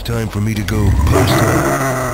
it's time for me to go post up.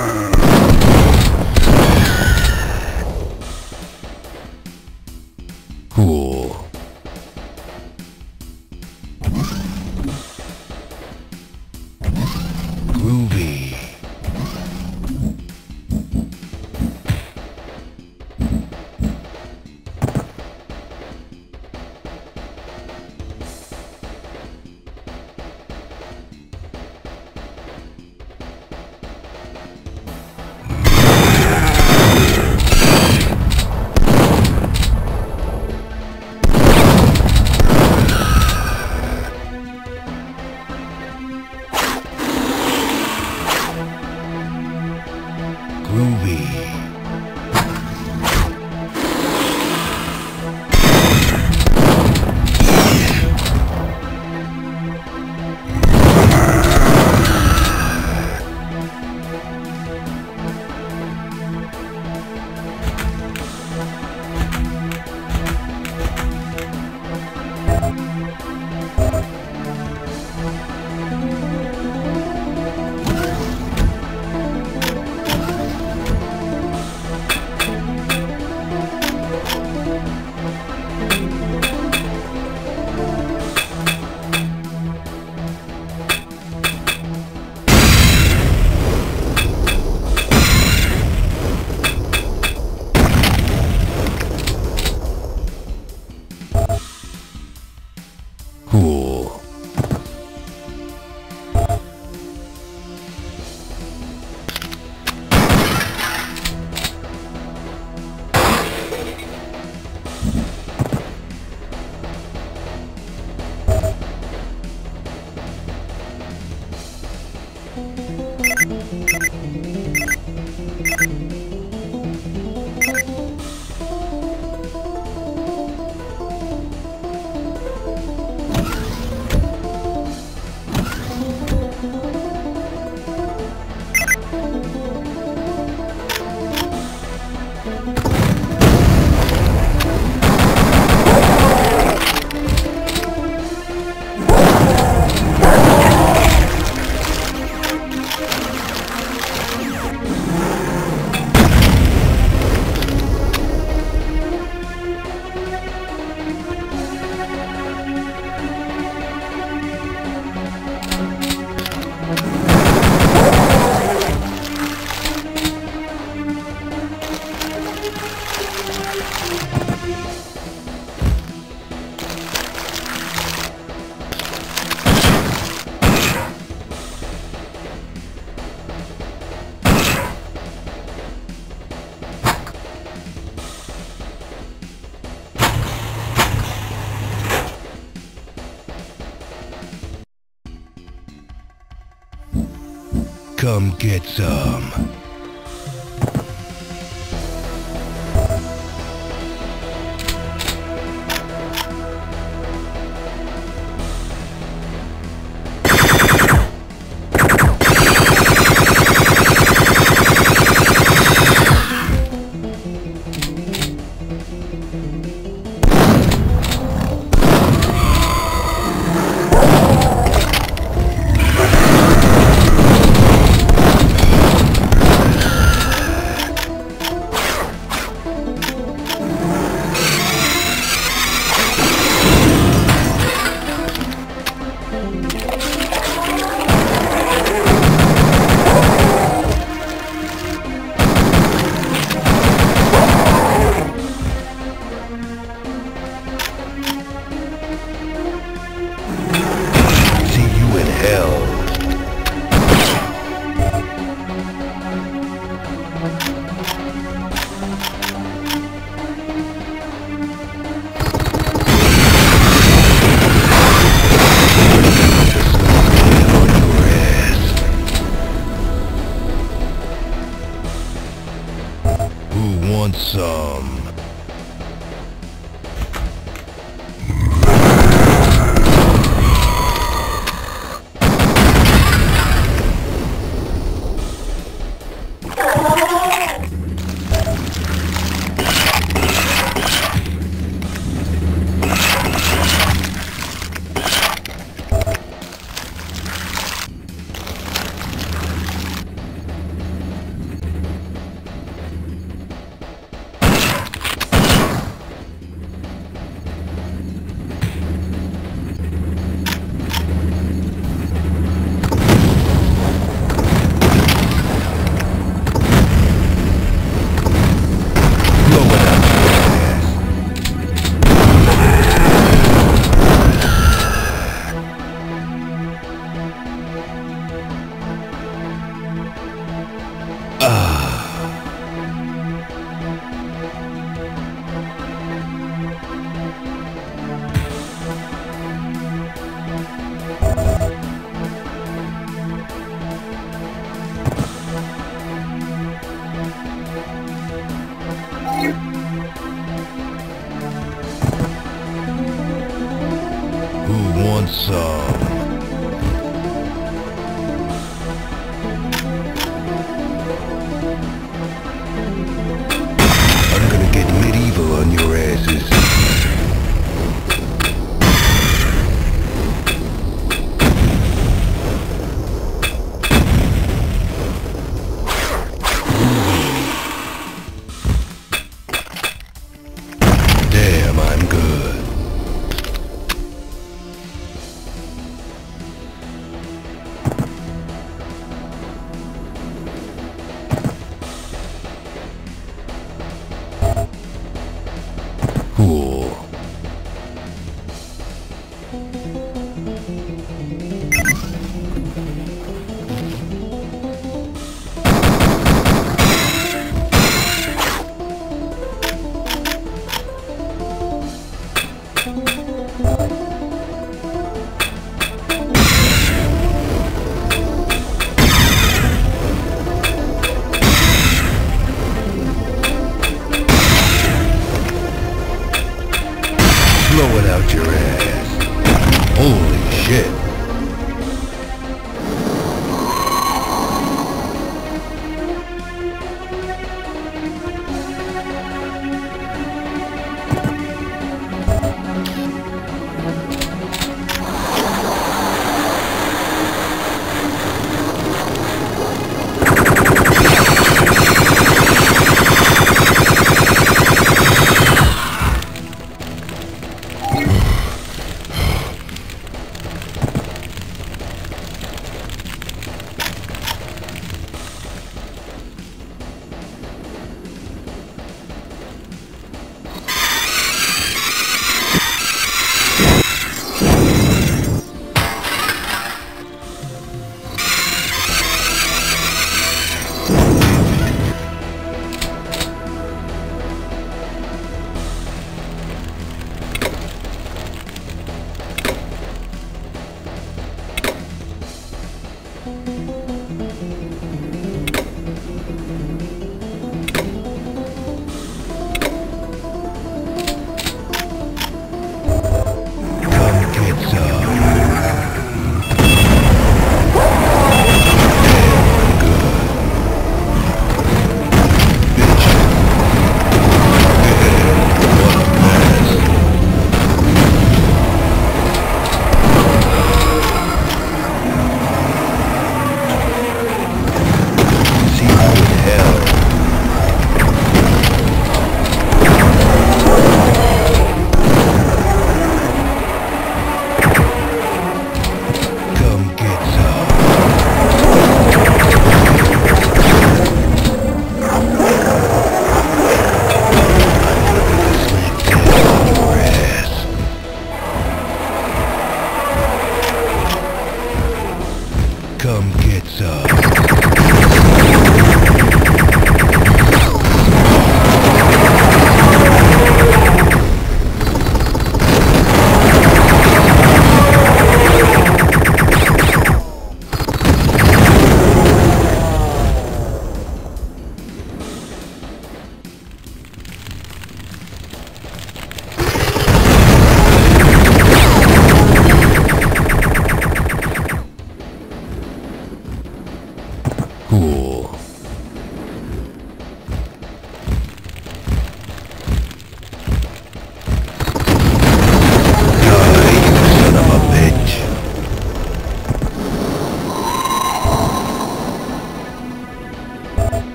Come get some.